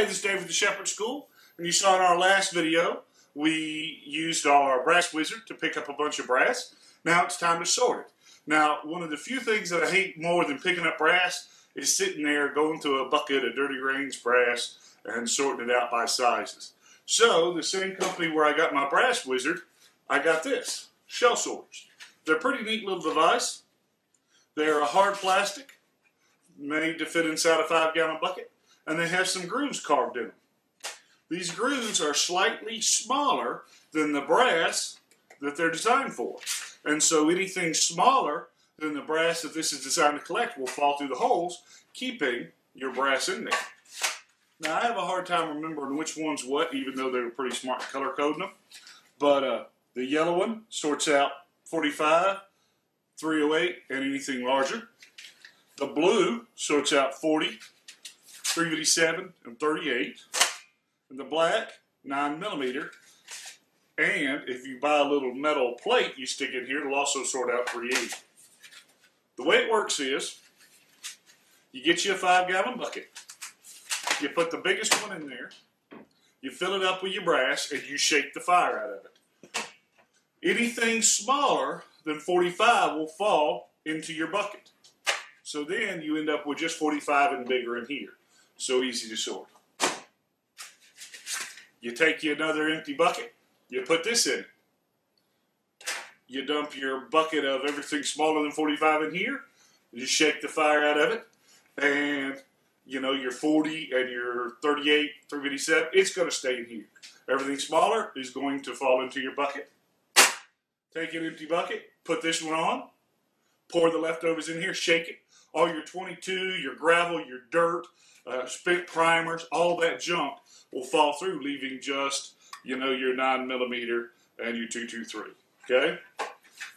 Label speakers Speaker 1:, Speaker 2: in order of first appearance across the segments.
Speaker 1: Hey, this is David the Shepherd School, and you saw in our last video we used our brass wizard to pick up a bunch of brass. Now it's time to sort it. Now, one of the few things that I hate more than picking up brass is sitting there going to a bucket of dirty range brass and sorting it out by sizes. So, the same company where I got my brass wizard, I got this, shell sorters. They're a pretty neat little device. They're a hard plastic, made to fit inside a five gallon bucket, and they have some grooves carved in them. These grooves are slightly smaller than the brass that they're designed for. And so anything smaller than the brass that this is designed to collect will fall through the holes, keeping your brass in there. Now, I have a hard time remembering which one's what, even though they were pretty smart color coding them. But uh, the yellow one sorts out 45, 308, and anything larger. The blue sorts out 40, 357, and 38. And the black, 9 millimeter. And if you buy a little metal plate you stick in here, it'll also sort out 380. The way it works is you get you a five gallon bucket, you put the biggest one in there, you fill it up with your brass, and you shake the fire out of it. Anything smaller than 45 will fall into your bucket. So then you end up with just 45 and bigger in here. So easy to sort. You take you another empty bucket, you put this in. You dump your bucket of everything smaller than 45 in here, you shake the fire out of it, and you know your 40 and your 38, 357, it's going to stay in here. Everything smaller is going to fall into your bucket. Take an empty bucket, put this one on, pour the leftovers in here, shake it. All your 22, your gravel, your dirt, uh, spent primers, all that junk will fall through, leaving just, you know, your 9 millimeter and your 223. Okay?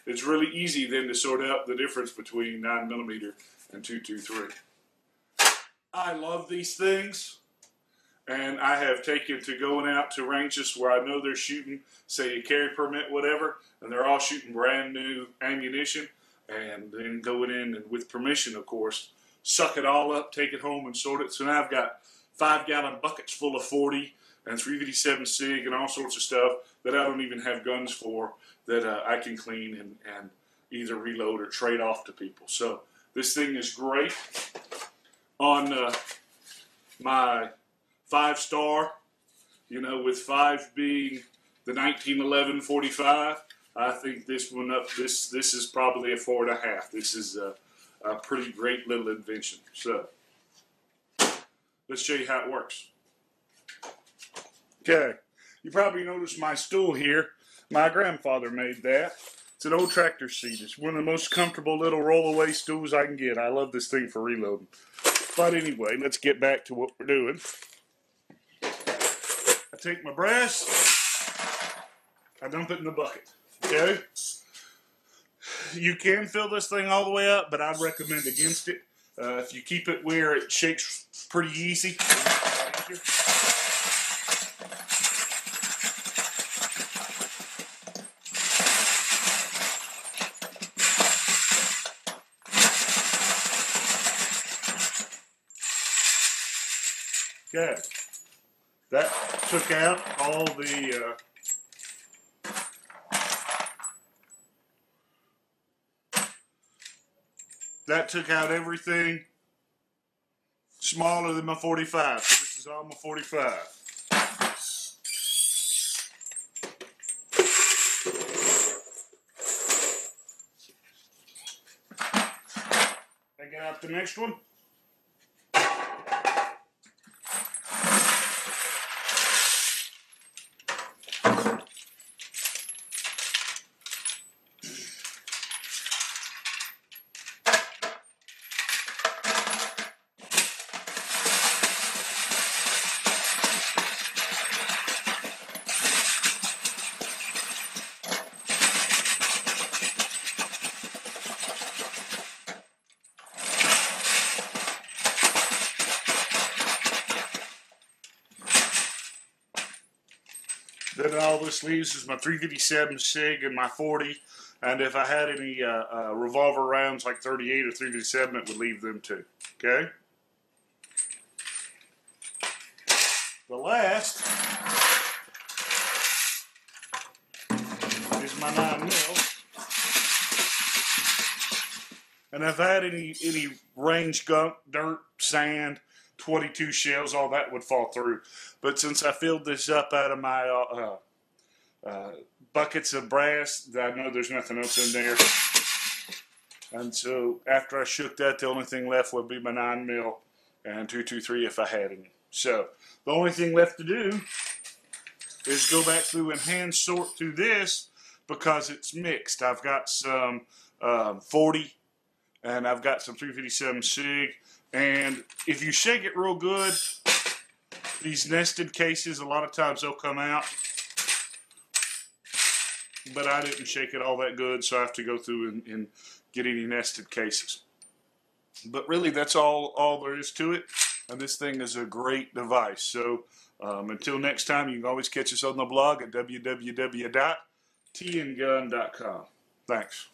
Speaker 1: It's really easy then to sort out the difference between 9 millimeter and 223. I love these things, and I have taken to going out to ranges where I know they're shooting, say, a carry permit, whatever, and they're all shooting brand new ammunition, and then going in and with permission, of course, suck it all up, take it home, and sort it. So now I've got five gallon buckets full of 40 and 357 SIG and all sorts of stuff that I don't even have guns for that uh, I can clean and, and either reload or trade off to people. So this thing is great. On uh, my five star, you know, with five being the 1911 45, I think this one up. This this is probably a four and a half. This is a, a pretty great little invention. So let's show you how it works. Okay, you probably noticed my stool here. My grandfather made that. It's an old tractor seat. It's one of the most comfortable little rollaway stools I can get. I love this thing for reloading. But anyway, let's get back to what we're doing. I take my brass, I dump it in the bucket. Okay? You can fill this thing all the way up, but I'd recommend against it. Uh, if you keep it where it shakes pretty easy. Okay. That took out all the uh, that took out everything smaller than my 45. So this is all my 45. I get out the next one. Then all this leaves is my 357 SIG and my 40. And if I had any uh, uh, revolver rounds like 38 or 357, it would leave them too. Okay? The last is my 9 mil. And if I had any, any range gunk, dirt, sand, 22 shells, all that would fall through. But since I filled this up out of my uh, uh, buckets of brass, I know there's nothing else in there. And so after I shook that, the only thing left would be my 9 mil and 223 if I had any. So the only thing left to do is go back through and hand sort through this because it's mixed. I've got some um, 40 and I've got some 357 SIG. And if you shake it real good, these nested cases, a lot of times they'll come out. But I didn't shake it all that good, so I have to go through and, and get any nested cases. But really, that's all, all there is to it. And this thing is a great device. So um, until next time, you can always catch us on the blog at www.tngun.com. Thanks.